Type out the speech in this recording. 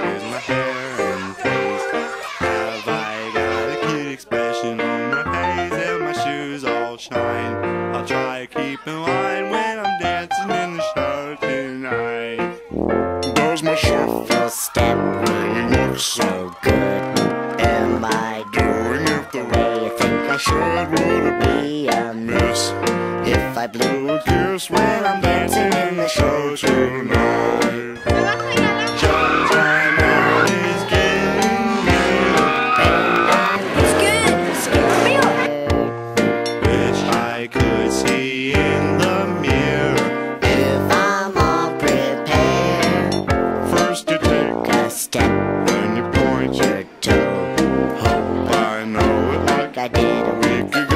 My hair? Have I got a cute expression on my face and my shoes all shine? I'll try to keep in line when I'm dancing in the show tonight. Does my step really look so good? Am I doing it the way you think I should? Would it be a miss if I blew a kiss when I'm dancing in the show tonight? I did